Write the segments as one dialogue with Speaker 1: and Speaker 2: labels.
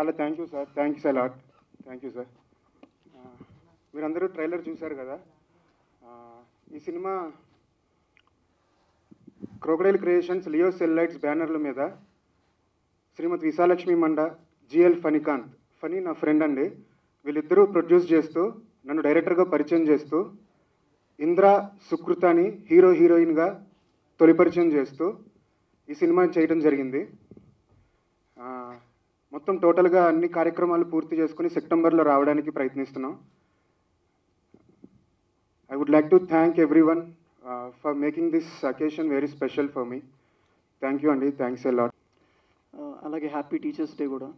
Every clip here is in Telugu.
Speaker 1: చాలా thank thanks a lot thank you sir మీరందరూ ట్రైలర్ చూశారు కదా? Uh, ఈ సినిమా క్రోకడైల్ క్రియేషన్స్ లియో సెల్లైట్స్ బ్యానర్ల మీద శ్రీమతి విశాలక్ష్మి మండ జిఎల్ ఫణికాంత్. ఫనీ నా ఫ్రెండ్ అండి. వీళ్ళిద్దరూ ప్రొడ్యూస్ చేస్తూ నన్ను డైరెక్టర్గా పరిచయం చేస్తూ ఇంద్ర సుకృతాని హీరో హీరోయిన్గా తొలి పరిచయం చేస్తూ ఈ సినిమా చేయడం జరిగింది. Uh, మొత్తం టోటల్గా అన్ని కార్యక్రమాలు పూర్తి చేసుకుని సెప్టెంబర్లో రావడానికి ప్రయత్నిస్తున్నాం. I would like to thank everyone for making this occasion very special for me thank you అండి థ్యాంక్స్ ఎ లాట్
Speaker 2: అలాగే హ్యాపీ టీచర్స్ డే కూడా.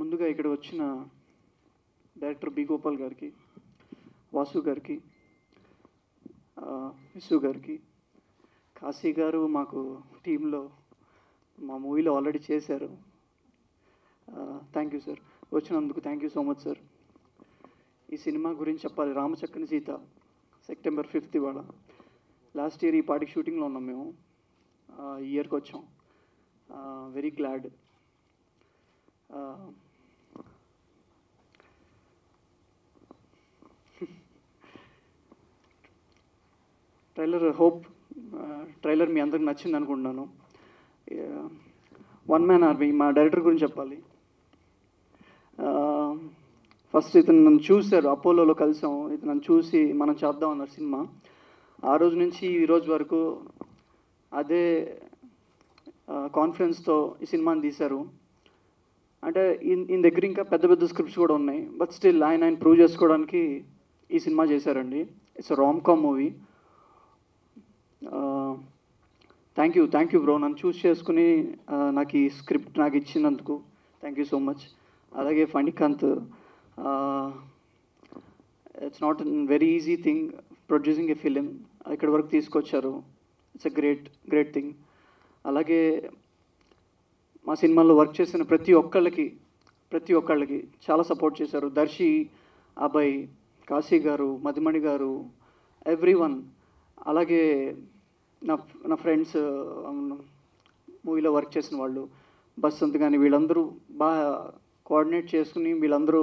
Speaker 2: ముందుగా ఇక్కడ వచ్చిన డైరెక్టర్ బి గోపాల్ గారికి వాసు గారికి uh, విశు విసు గారికి కాశీ గారు మాకు టీంలో మా మూవీలో ఆల్రెడీ చేశారు. థ్యాంక్ యూ సార్ వచ్చినందుకు thank you so much sir ఈ సినిమా గురించి చెప్పాలి. రామచక్కని సీత సెప్టెంబర్ ఫిఫ్త్ ఇవాళ. లాస్ట్ ఇయర్ ఈ పాటికి షూటింగ్లో ఉన్నాం మేము. ఈ ఇయర్కి వచ్చాం. Very glad trailer hope trailer మీ అందరికి నచ్చింది అనుకుంటున్నాను. వన్ మ్యాన్ ఆర్మీ మా డైరెక్టర్ గురించి చెప్పాలి. ఫస్ట్ ఇతను నన్ను చూశారు అపోలోలో కలిసాం. ఇతను నన్ను చూసి మనం చేద్దాం అన్నారు సినిమా. ఆ రోజు నుంచి ఈ రోజు వరకు అదే కాన్ఫిడెన్స్తో ఈ సినిమాని తీశారు. అంటే ఈయన దగ్గర ఇంకా పెద్ద పెద్ద స్క్రిప్ట్స్ కూడా ఉన్నాయి. బట్ స్టిల్ ఆయన ఆయన ప్రూవ్ చేసుకోవడానికి ఈ సినిమా చేశారండి. It's rom com movie thank you thank you bro నన్ను చూస్ చేసుకుని నాకు ఈ స్క్రిప్ట్ నాకు ఇచ్చినందుకు థ్యాంక్ యూ సో మచ్ అలాగే Phanikanth it's not very easy thing producing a film ఇక్కడ వరకు తీసుకొచ్చారు. It's a great great thing అలాగే మా సినిమాల్లో వర్క్ చేసిన ప్రతి ఒక్కళ్ళకి ప్రతి ఒక్కళ్ళకి చాలా సపోర్ట్ చేశారు. దర్శి అభయ్ కాశీ గారు మధుమణి గారు ఎవ్రీ వన్ అలాగే నా నా ఫ్రెండ్స్ మూవీలో వర్క్ చేసిన వాళ్ళు బస్సంత్ కానీ వీళ్ళందరూ బాగా కోఆర్డినేట్ చేసుకుని వీళ్ళందరూ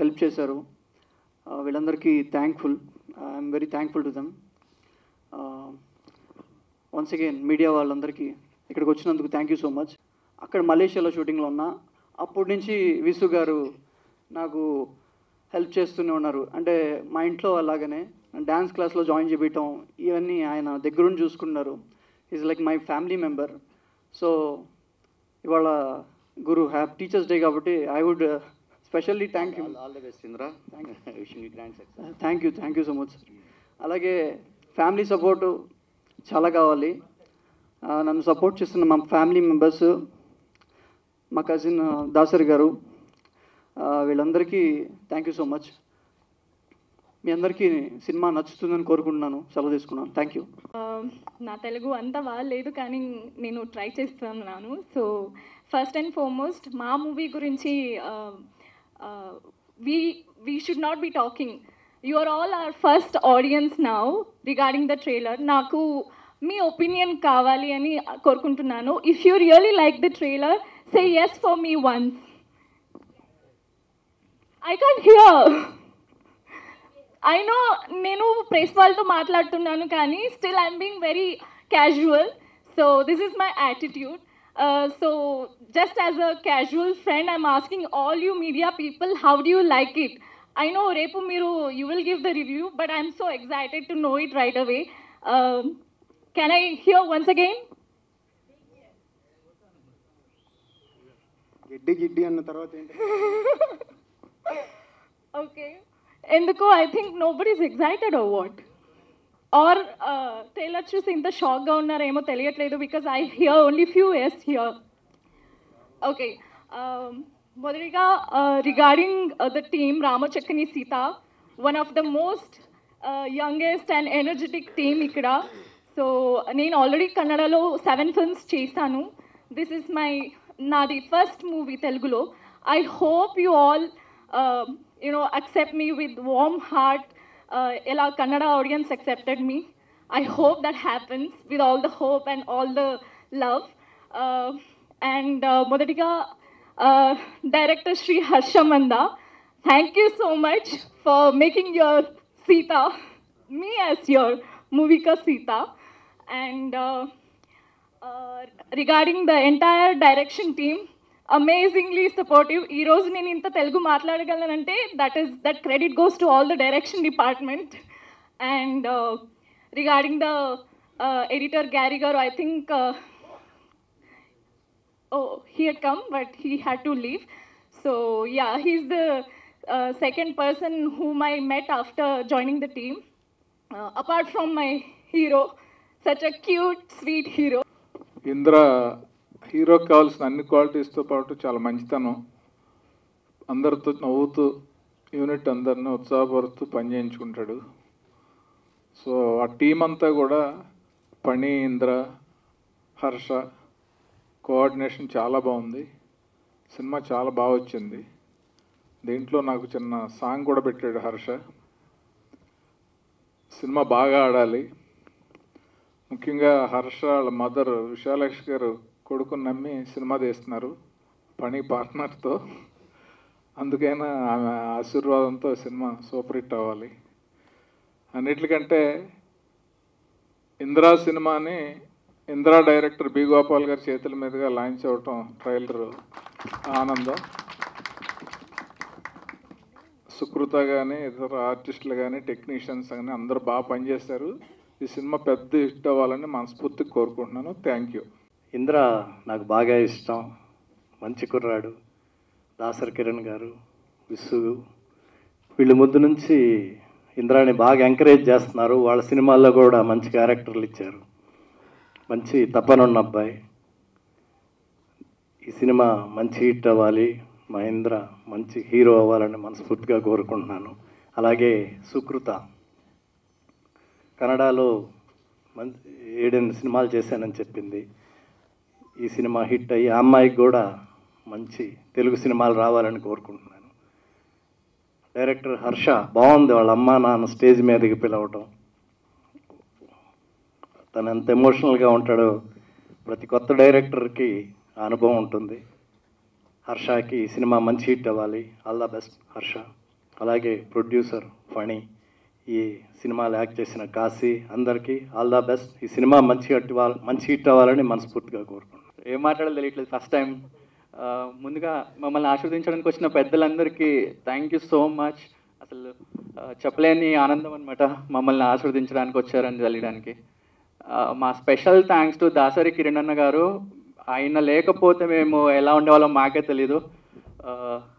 Speaker 2: హెల్ప్ చేశారు. వీళ్ళందరికీ thankful I'm very thankful to them once again media వాళ్ళందరికీ ఇక్కడికి వచ్చినందుకు థ్యాంక్ యూ సో మచ్ అక్కడ మలేషియాలో షూటింగ్లో ఉన్నా అప్పటి నుంచి విసు గారు నాకు హెల్ప్ చేస్తూనే ఉన్నారు. అంటే మా ఇంట్లో అలాగనే డ్యాన్స్ క్లాస్లో జాయిన్ చేయటం ఇవన్నీ ఆయన దగ్గరుండి చూసుకున్నారు. Is like my family member so ఇవాళ గురు హ్యాప్ టీచర్స్ డే కాబట్టి I would specially thank you
Speaker 3: all the best Indra wishing you grand success
Speaker 2: thank you thank you so much sir అలాగే ఫ్యామిలీ సపోర్టు చాలా కావాలి. ఆ, నన్ను సపోర్ట్ చేస్తున్న మా ఫ్యామిలీ మెంబర్స్ మా కజిన్ దాసరి గారు ఆ, వీళ్ళందరికీ థ్యాంక్ యూ సో మచ్ మీ అందరికీ సినిమా నచ్చుతుందని కోరుకుంటున్నాను. సెలవు తీసుకున్నాను. థ్యాంక్ యూ
Speaker 4: ఆ, నా తెలుగు అంత బాగాలేదు కానీ నేను ట్రై చేస్తున్నాను. సో ఫస్ట్ అండ్ ఫార్మోస్ట్ మా మూవీ గురించి Uh, we we should not be talking. You are all our first audience now regarding the trailer నాకు మీ ఒపీనియన్ కావాలి అని కోరుకుంటున్నాను. If you really like the trailer say yes for me once I can't hear I know నేను ప్రెస్ వాళ్ళతో మాట్లాడుతున్నాను కానీ still I'm being very casual so this is my attitude Uh, so just as a casual friend, I'm asking all you media people, how do you like it? I know Repu Miru, you will give the review, but I'm so excited to know it right away. Um,
Speaker 1: can I hear once again?
Speaker 4: okay. And the co, I think nobody's excited or what? Or trailer చూసి ఇంత షాక్గా ఉన్నారేమో తెలియట్లేదు because I hear only few years here okay మొదటిగా regarding the team Ramachakkani Seetha one of the most youngest and energetic team ఇక్కడ. సో నేను ఆల్రెడీ కన్నడలో సెవెన్ ఫిల్మ్స్ చేశాను. దిస్ ఇస్ మై నాది ఫస్ట్ మూవీ తెలుగులో. I hope you all you know accept me with warm heart Uh, Ella Kannada audience accepted me. I hope that happens with all the hope and all the love. Uh, and uh, Modatiga, Director Sri Harshamanda, thank you so much for making your Sita, me as your movie ka Sita. And regarding the entire direction team, amazingly supportive ఈ రోజు నేను ఇంత Telugu మాట్లాడగలనంటే that is that credit goes to all the direction department and regarding the editor Garry garu I think oh he had come but he had to leave so yeah he's the uh, second person whom i met after joining the team uh, apart from my hero such a cute sweet hero
Speaker 5: Indra హీరోకి కావాల్సిన అన్ని క్వాలిటీస్తో పాటు చాలా మంచితనం. అందరితో నవ్వుతూ యూనిట్ అందరిని ఉత్సాహపరుస్తూ పని చేయించుకుంటాడు. సో ఆ టీం అంతా కూడా పని ఇంద్ర హర్ష కోఆర్డినేషన్ చాలా బాగుంది. సినిమా చాలా బాగా వచ్చింది. దీంట్లో నాకు చిన్న సాంగ్ కూడా పెట్టాడు హర్ష. సినిమా బాగా ఆడాలి. ముఖ్యంగా హర్ష వాళ్ళ మదర్ విశాలక్ష గారు కొడుకుని నమ్మి సినిమా తీస్తున్నారు. పని పార్ట్నర్తో. అందుకైనా ఆమె ఆశీర్వాదంతో సినిమా సూపర్ హిట్ అవ్వాలి. అన్నిటికంటే ఇందిరా సినిమాని ఇందిరా డైరెక్టర్ బి గోపాల్ గారి చేతుల మీదుగా లాంచ్ అవ్వటం ట్రైలర్ ఆనందం. సుకృత కానీ ఇతర ఆర్టిస్టులు కానీ టెక్నీషియన్స్ కానీ అందరూ బాగా పనిచేశారు. ఈ సినిమా పెద్ద హిట్ అవ్వాలని మనస్ఫూర్తిగా కోరుకుంటున్నాను. Thank you.
Speaker 6: ఇంద్ర నాకు బాగా ఇష్టం. మంచి కుర్రాడు. దాసర్ కిరణ్ గారు విసుగు వీళ్ళ ముందు నుంచి ఇంద్రాని బాగా ఎంకరేజ్ చేస్తున్నారు. వాళ్ళ సినిమాల్లో కూడా మంచి క్యారెక్టర్లు ఇచ్చారు. మంచి తప్పనున్న అబ్బాయి. ఈ సినిమా మంచి హిట్ అవ్వాలి. మా ఇంద్ర మంచి హీరో అవ్వాలని మనస్ఫూర్తిగా కోరుకుంటున్నాను. అలాగే సుకృత. కన్నడలో మంచి ఏడెనిమిది సినిమాలు చేశానని చెప్పింది. ఈ సినిమా హిట్ అయ్యి ఆ అమ్మాయికి కూడా మంచి తెలుగు సినిమాలు రావాలని కోరుకుంటున్నాను. డైరెక్టర్ హర్ష బాగుంది వాళ్ళ అమ్మ నాన్న స్టేజ్ మీదకి పిలవటం. తను ఎంత ఎమోషనల్గా ఉంటాడో ప్రతి కొత్త డైరెక్టర్కి ఆ అనుభవం ఉంటుంది. హర్షకి ఈ సినిమా మంచి హిట్ అవ్వాలి. All the best Harsha. అలాగే ప్రొడ్యూసర్ ఫణి ఈ సినిమాలు యాక్ట్ చేసిన కాశీ అందరికీ ఆల్ ద బెస్ట్. ఈ సినిమా మంచి హిట్ మంచి హిట్ అవ్వాలని మనస్ఫూర్తిగా కోరుకుంటున్నాను.
Speaker 2: ఏం మాట్లాడాలో తెలియట్లేదు. ఫస్ట్ టైం ముందుగా మమ్మల్ని ఆశీర్వదించడానికి వచ్చిన పెద్దలందరికీ థ్యాంక్ యూ సో మచ్ అసలు చెప్పలేని ఆనందం అనమాట మమ్మల్ని ఆశీర్వదించడానికి వచ్చారని తెలియడానికి. మా special thanks to Dasari Kiran అన్న గారు. ఆయన లేకపోతే మేము ఎలా ఉండేవాళ్ళం మాకే తెలీదు.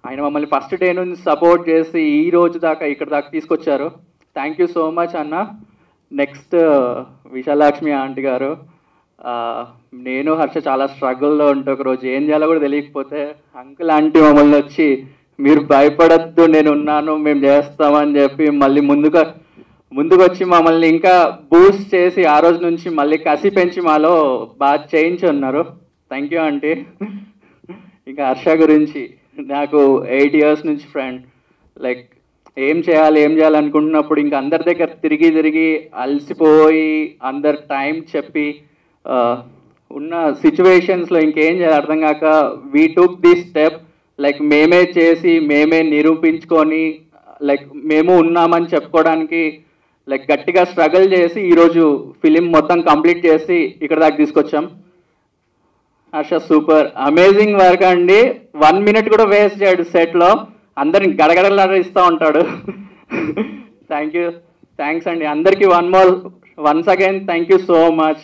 Speaker 2: ఆయన మమ్మల్ని ఫస్ట్ డే నుంచి సపోర్ట్ చేసి ఈ రోజు దాకా ఇక్కడ దాకా తీసుకొచ్చారు. థ్యాంక్ యూ సో మచ్ అన్న. నెక్స్ట్ విశాలాక్ష్మి ఆంటీ గారు. నేను హర్ష చాలా స్ట్రగుల్లో ఉంటే ఒక రోజు ఏం చేయాలో కూడా తెలియకపోతే అంకుల్ ఆంటీ మమ్మల్ని వచ్చి మీరు భయపడద్దు నేను ఉన్నాను మేము చేస్తామని చెప్పి మళ్ళీ ముందుగా ముందుకు వచ్చి మమ్మల్ని ఇంకా బూస్ట్ చేసి ఆ రోజు నుంచి మళ్ళీ కసి పెంచి మాలో బాగా చేయించి ఉన్నారు. Thank you aunty. ఇంకా హర్ష గురించి నాకు ఎయిట్ ఇయర్స్ నుంచి ఫ్రెండ్ లైక్ ఏం చేయాలి ఏం చేయాలి అనుకుంటున్నప్పుడు ఇంకా అందరి దగ్గర తిరిగి తిరిగి అలసిపోయి అందరు టైం చెప్పి ఉన్న సిచ్యువేషన్స్లో ఇంకేం చేయాలి? అర్థం కాక we took this step like మేమే చేసి మేమే నిరూపించుకొని లైక్ మేము ఉన్నామని చెప్పుకోవడానికి లైక్ గట్టిగా స్ట్రగుల్ చేసి ఈరోజు ఫిలిం మొత్తం కంప్లీట్ చేసి ఇక్కడ దాకా తీసుకొచ్చాం. హర్ష సూపర్ అమేజింగ్ వర్క్ అండి. వన్ మినిట్ కూడా వేస్ట్ చేయడు సెట్లో అందరిని గడగడలాడిస్తూ ఉంటాడు. థ్యాంక్ యూ థ్యాంక్స్ అండి. అందరికీ one more once again thank you so much